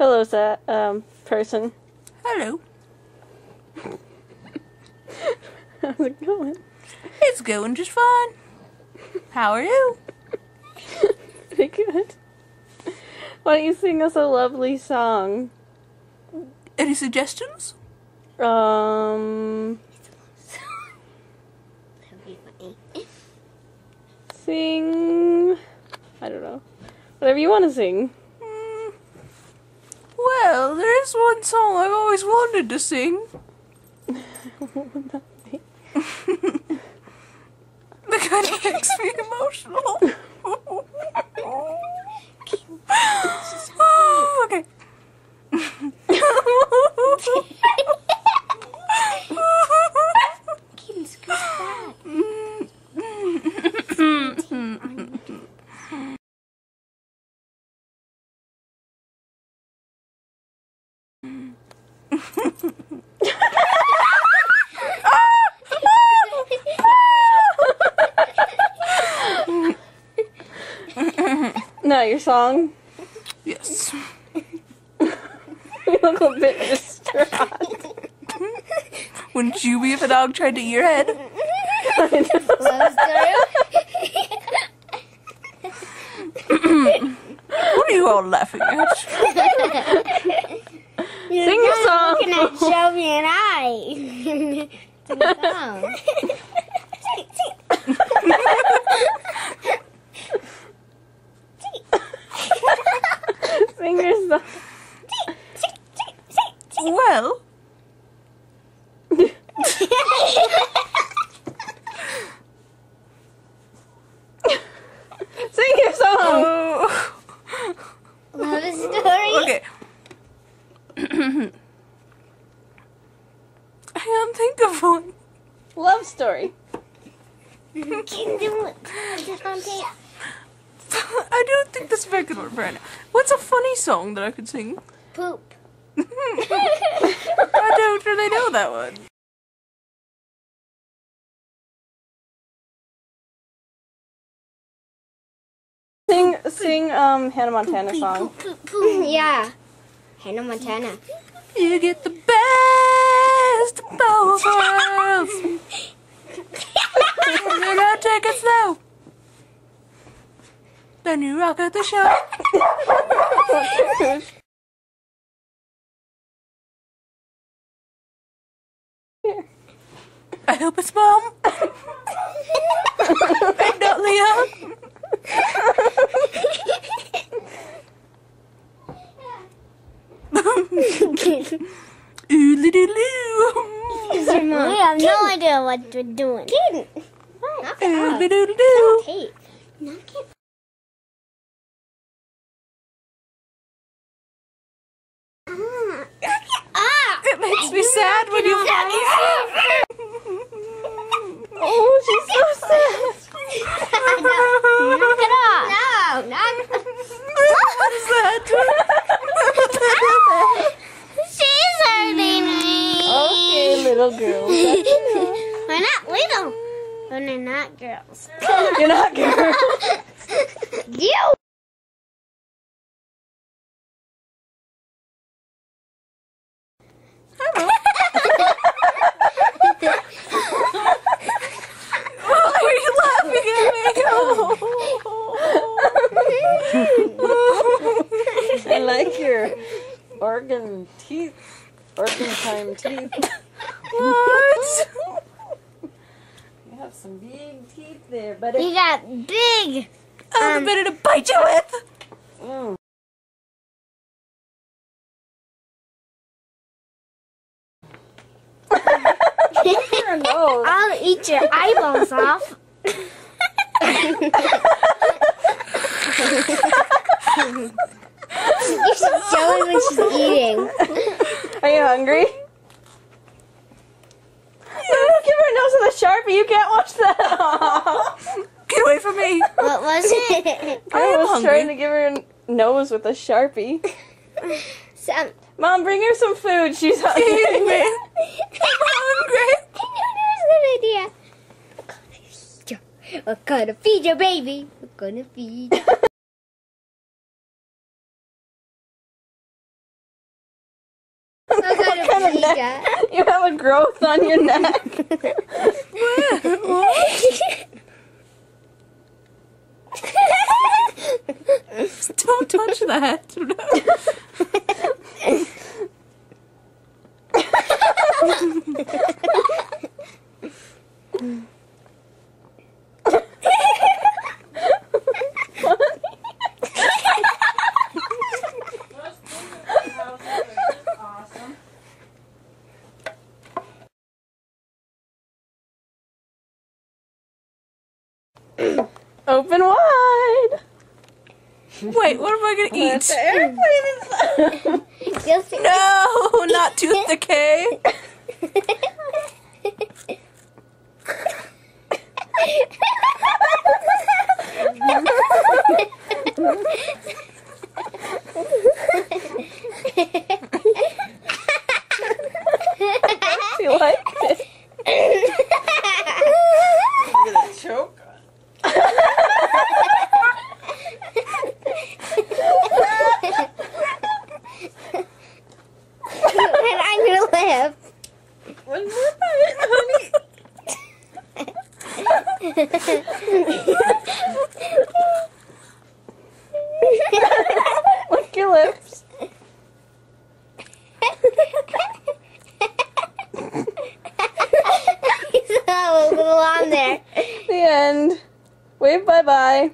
Hello, sa- um, person. Hello. How's it going? It's going just fine. How are you? Pretty good. Why don't you sing us a lovely song? Any suggestions? Um, That'd be funny. sing. I don't know. Whatever you want to sing. Well, there is one song I've always wanted to sing. what would that be? That kind of makes me emotional. No, your song. yes. You look a bit distraught. Wouldn't you be if a dog tried to eat your head? What are you all laughing at? Sing song. Looking at Shelby and I. To the song. Sing your song. Well, Sing your song. oh, Love story. okay. I can't think of one. Love story. Keaton, do it. Is this on tape? I don't think that's a very good one for right now. What's a funny song that I could sing? Poop. I don't really know that one. Sing, sing, um, Hannah Montana song. Poop, poop. Yeah. Hannah Montana. You get the best both worlds. You're gonna take it slow. Then you rock at the show. I hope it's mom. not Leah. Oodly-doodloo. Your mom. We have no idea what we're doing. Keaton. Knock it off. Oodly-doodly-doo. Tape. Knock it Ah! It makes me sad when you Oh, she's so sad. Knock it off. No, knock What is that? She's hurting me. Okay, little girl. We're not little. We're not girls. You're not girls. You. Why are you laughing at me? I like your organ teeth. Organ time teeth. what? You have some big teeth there, but You got big. I have a bit to bite you with. Mm. I'll eat your eyeballs off. you should show her when she's eating. Are you hungry? No, give her a nose with a sharpie. You can't watch that. Get away from me. What was it? I I was hungry. trying to give her a nose with a sharpie. Some. Mom, bring her some food. She's hungry. me. I'm hungry. I know there's a good idea. We're gonna feed your baby. We're gonna feed. have a neck. You have a growth on your neck. Don't touch that. Open wide. Wait, what am I gonna eat? the airplane inside. Just No, not tooth decay. you like it? You're gonna choke. and I'm gonna live. One more bite, honey. Lick your lips. so a little on there. The end. Wave bye bye.